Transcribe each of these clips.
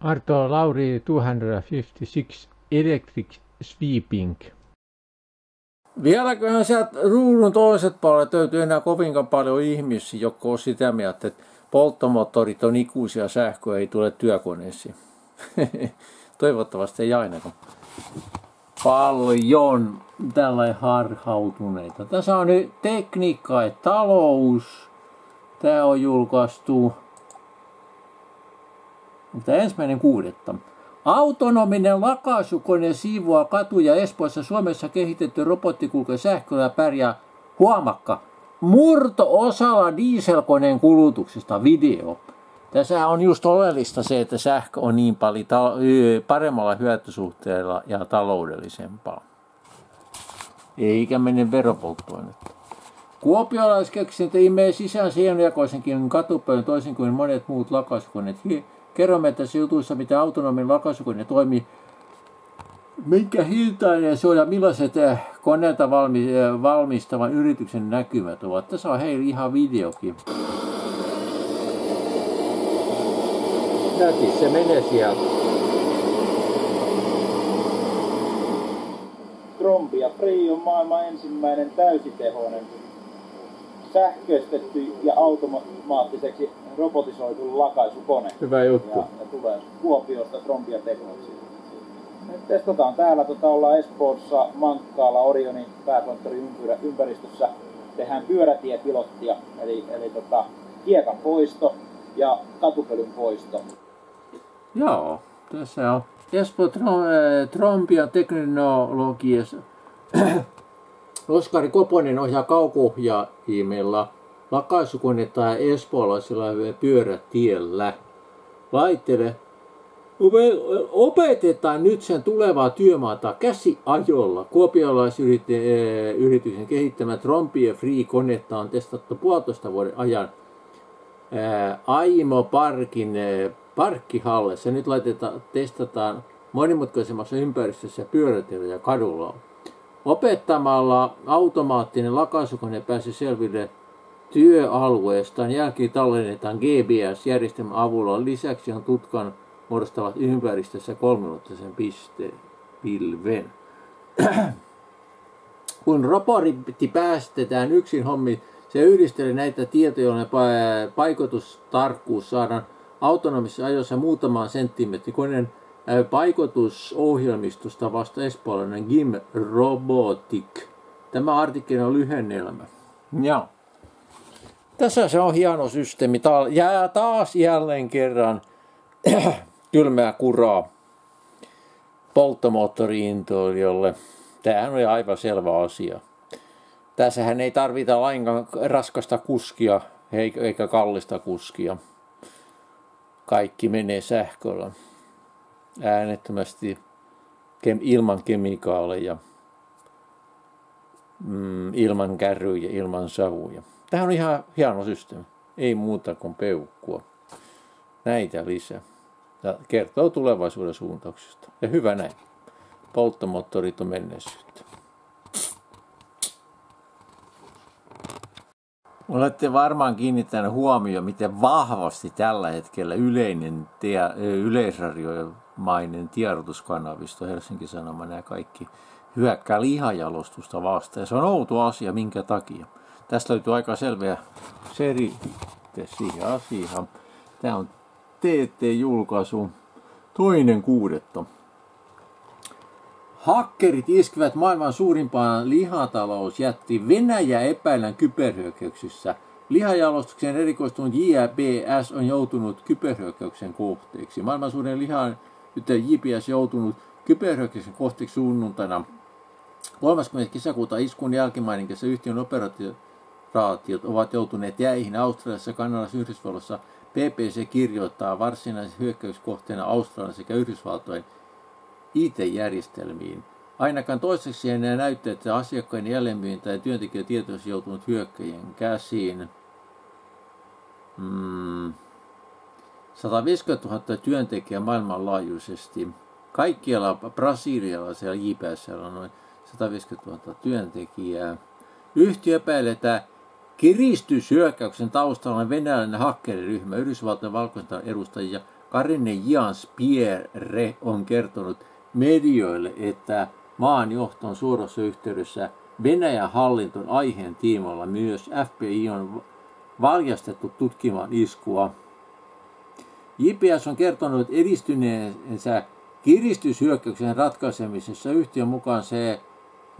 Arto Lauri 256 Electric Sweeping. Vieläköhän sieltä ruudun toiset puolet löytyy enää kovinkaan paljon ihmisiä, jotka on sitä mieltä, että polttomoottorit on ikuisia sähköä, ei tule työkoneisiin. Toivottavasti ei ainakaan. Paljon tällainen harhautuneita. Tässä on nyt tekniikka ja talous. Tämä on julkaistu mutta ensimmäinen kuudetta. Autonominen lakaisukone siivoaa katuja Espoossa Suomessa kehitetty robotti kulkee sähköllä pärjää huomakka murto-osalla dieselkoneen kulutuksesta video. Tässä on just oleellista se, että sähkö on niin paljon ta- paremmalla hyötysuhteella ja taloudellisempaa. Eikä mene veropolttoainetta. Kuopiolaiskeksintö imee sisään sienjakoisenkin katupöön toisin kuin monet muut lakaisukoneet. Kerromme tässä jutuissa, miten autonomin lakaisukone toimii, minkä hintainen se on ja millaiset eh, koneita eh, valmistavan yrityksen näkymät ovat. Tässä on heillä ihan videokin. Näti, se menee sieltä. Trompia Free on maailman ensimmäinen täysitehoinen sähköistetty ja automaattiseksi robotisoitu lakaisukone. Hyvä juttu. Ja, ja tulee Kuopiosta Trompia Technology. Nyt testataan täällä, tota, ollaan Espoossa Mankkaalla Orionin pääkonttorin ympyrä, ympäristössä. Tehdään pyörätiepilottia, eli, eli tota, kiekan poisto ja katupölyn poisto. Joo, tässä on Espoo Trompia Technologies Oskari Koponen ohjaa kauko-ohjaimella lakaisukonetta espoolaisella pyörätiellä. Laittele opetetaan nyt sen tulevaa työmaata käsiajolla. Kuopiolaisyrityksen kehittämä Trompie Free-konetta on testattu puolitoista vuoden ajan Aimo Parkin parkkihallessa. Nyt laitetaan, testataan monimutkaisemmassa ympäristössä pyörätiellä ja kadulla. Opettamalla automaattinen lakaisukone pääsi selville työalueestaan. Jälkeen tallennetaan GPS-järjestelmän avulla. Lisäksi on tutkan muodostavat ympäristössä kolminuottisen pisteen pilven. Kun robotti päästetään yksin hommi, se yhdistelee näitä tietoja, joiden paikotustarkkuus saadaan autonomisessa ajossa muutamaan senttimetri koneen paikotusohjelmistosta vasta espoolainen Gim Robotic. Tämä artikkeli on lyhennelmä. Ja. Tässä se on hieno systeemi. Jää taas jälleen kerran kylmää kuraa polttomoottoriintoilijoille. Tämähän on aivan selvä asia. Tässähän ei tarvita lainkaan raskasta kuskia eikä kallista kuskia. Kaikki menee sähköllä äänettömästi ilman kemikaaleja, mm, ilman kärryjä, ilman savuja. Tämä on ihan hieno systeemi. Ei muuta kuin peukkua. Näitä lisää. Ja kertoo tulevaisuuden suuntauksista. Ja hyvä näin. Polttomoottorit on menneisyyttä. Olette varmaan kiinnittäneet huomioon, miten vahvasti tällä hetkellä yleinen tea, yleisradiomainen tiedotuskanavisto, Helsingin Sanoma, nämä kaikki hyökkää lihajalostusta vastaan. Ja se on outo asia, minkä takia. Tästä löytyy aika selveä seri siihen asiaan. Tämä on TT-julkaisu toinen kuudetta. Hakkerit iskivät maailman suurimpaan lihatalousjätti Venäjä epäillään kyberhyökkäyksissä. Lihajalostuksen erikoistunut JBS on joutunut kyberhyökkäyksen kohteeksi. Maailman suurin lihan JBS joutunut kyberhyökkäyksen kohteeksi sunnuntaina 30. kesäkuuta iskun jälkimaininkissä yhtiön operaatiot ovat joutuneet jäihin Australiassa, Kanadassa, Yhdysvalloissa. PPC kirjoittaa varsinaisen hyökkäyskohteena Australian sekä Yhdysvaltojen IT-järjestelmiin. Ainakaan toiseksi enää näyttää, että asiakkaiden jälleenmyynti tai työntekijätieto olisi joutunut hyökkäjien käsiin. Hmm. 150 000 työntekijää maailmanlaajuisesti. Kaikkialla siellä JPS on noin 150 000 työntekijää. Yhtiö epäiletään kiristyshyökkäyksen taustalla on venäläinen hakkeriryhmä, Yhdysvaltojen valkoista edustajia Karine Jans Pierre on kertonut medioille, että maan johton suorassa yhteydessä Venäjän hallinton aiheen tiimoilla myös FBI on valjastettu tutkimaan iskua. JPS on kertonut edistyneensä kiristyshyökkäyksen ratkaisemisessa yhtiön mukaan se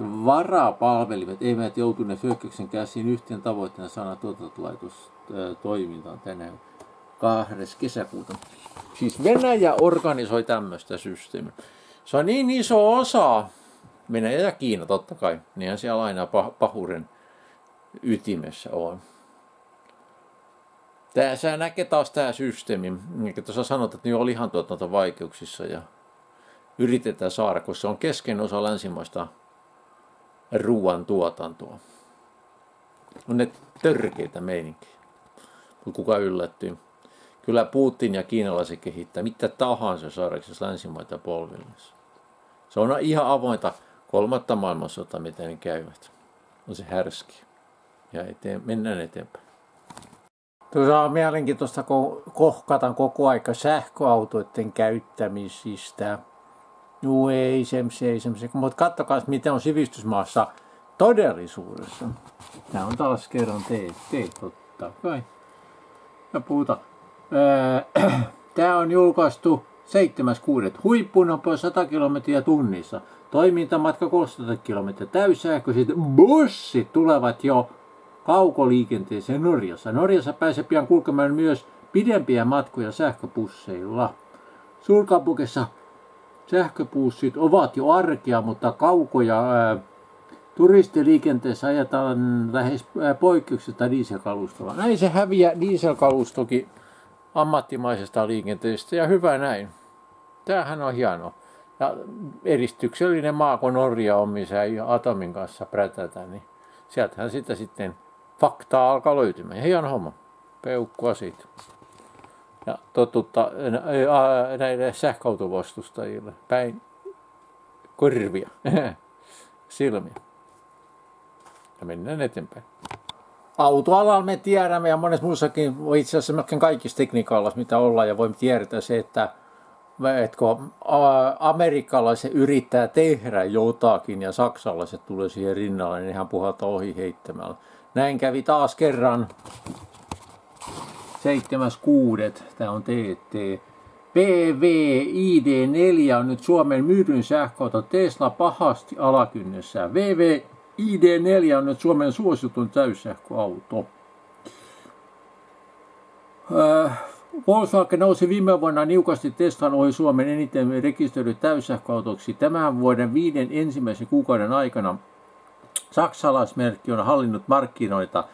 varapalvelimet eivät joutuneet hyökkäyksen käsiin yhtiön tavoitteena saada tuotantolaitos toimintaan tänään 2. kesäkuuta. Siis Venäjä organisoi tämmöistä systeemiä. Se on niin iso osa, Venäjä ja Kiina totta kai, niinhän siellä aina pahuuden ytimessä on. Tää, sä näkee taas tämä systeemi, mikä tuossa sanot, että nyt on lihantuotanto vaikeuksissa ja yritetään saada, koska se on kesken osa länsimaista ruoan tuotantoa. On ne törkeitä meininkiä. Mutta kuka yllättyy? Kyllä Putin ja kiinalaiset kehittää mitä tahansa saadaksesi länsimaita polvillessa. Se on ihan avointa kolmatta maailmansota, miten ne käyvät. On se härski. Ja eteen, mennään eteenpäin. Tuossa on mielenkiintoista, kun kohkataan koko aika sähköautoiden käyttämisistä. Juu, ei semmoisia, ei semmoisia. Mutta katsokaa, miten on sivistysmaassa todellisuudessa. Tämä on taas kerran te, te totta kai. Ja puhuta. Tämä on julkaistu 7.6. Huippunopeus 100 kilometriä tunnissa. Toimintamatka 300 kilometriä. Täyssähköiset bussit tulevat jo kaukoliikenteeseen Norjassa. Norjassa pääsee pian kulkemaan myös pidempiä matkoja sähköpusseilla. Suurkaupungissa sähköpussit ovat jo arkea, mutta kaukoja ää, turistiliikenteessä ajetaan lähes poikkeuksesta dieselkalustolla. Näin se häviää dieselkalustokin ammattimaisesta liikenteestä ja hyvä näin. Tämähän on hieno. Ja edistyksellinen maa, kun Norja on, missä ei Atomin kanssa prätätä, niin sieltähän sitä sitten faktaa alkaa löytymään. Hieno homma. Peukkua siitä. Ja totutta näille sähköautovastustajille päin korvia, silmiä. Ja mennään eteenpäin. Autoalalla me tiedämme ja monessa muussakin, itse asiassa melkein kaikissa tekniikalla, mitä ollaan ja voimme tiedä se, että että kun amerikkalaiset yrittää tehdä jotakin ja saksalaiset tulee siihen rinnalle, niin hän puhaltaa ohi heittämällä. Näin kävi taas kerran 7.6. Tämä on TT. PV ID4 on nyt Suomen myydyn sähköauto Tesla pahasti alakynnessä. VV ID4 on nyt Suomen suositun täyssähköauto. Äh, Volkswagen nousi viime vuonna niukasti Teslan ohi Suomen eniten rekisteröidy täyssähköautoksi. Tämän vuoden viiden ensimmäisen kuukauden aikana saksalaismerkki on hallinnut markkinoita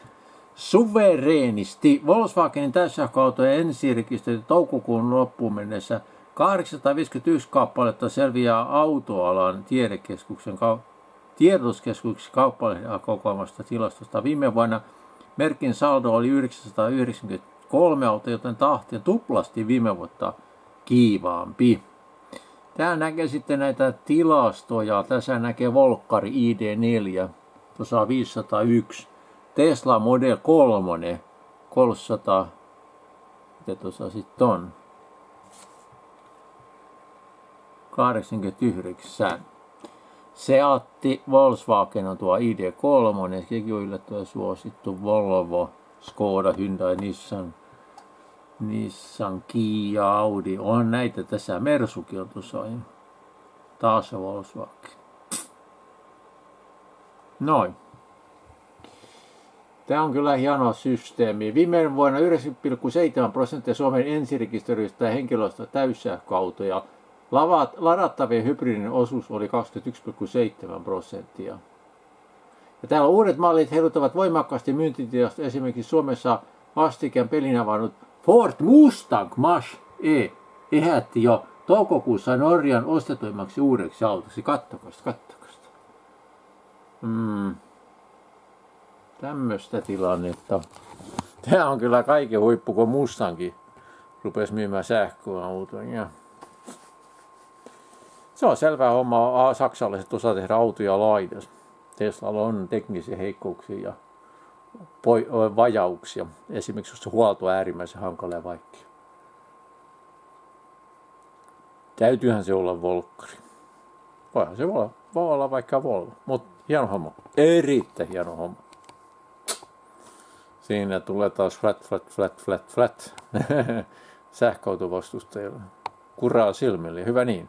suvereenisti. Volkswagenin täyssähköautojen ensirekisteröity toukokuun loppuun mennessä 851 kappaletta selviää autoalan tiedekeskuksen tiedotuskeskuksen kauppalehden kokoamasta tilastosta. Viime vuonna merkin saldo oli 993 autoa, joten tahti on tuplasti viime vuotta kiivaampi. Tää näkee sitten näitä tilastoja. Tässä näkee Volkkari ID4, tuossa 501. Tesla Model 3, 300, mitä tuossa sitten on? 89. Seatti Volkswagen on tuo ID3, sekin on yllättävän suosittu. Volvo, Skoda, Hyundai, Nissan, Nissan, Kia, Audi. On näitä tässä. Mersukin on tuossa. Taas Volkswagen. Noin. Tämä on kyllä hieno systeemi. Viime vuonna 9,7 prosenttia Suomen ensirekisteröistä henkilöistä täyssähköautoja. Ladattavien hybridin osuus oli 21,7 prosenttia. Ja täällä uudet mallit heiluttavat voimakkaasti myyntitilasta esimerkiksi Suomessa vastikään pelin avannut Ford Mustang Mach E ehätti jo toukokuussa Norjan ostetuimmaksi uudeksi autoksi. Kattokas, kattokas. Mm. Tämmöistä tilannetta. Tämä on kyllä kaiken huippu, kun Mustangin rupesi myymään sähköautoja. Se on selvä homma. Saksalaiset osaa tehdä autoja laidas. Teslalla on teknisiä heikkouksia ja vajauksia. Esimerkiksi jos se huolto on äärimmäisen hankala ja vaikea. täytyyhän se olla Volkkari. Voihan se olla, voi olla vaikka Volvo, mutta hieno homma. Erittäin hieno homma. Siinä tulee taas flat, flat, flat, flat, flat sähköautovastustajille. Kuraa silmille, hyvä niin.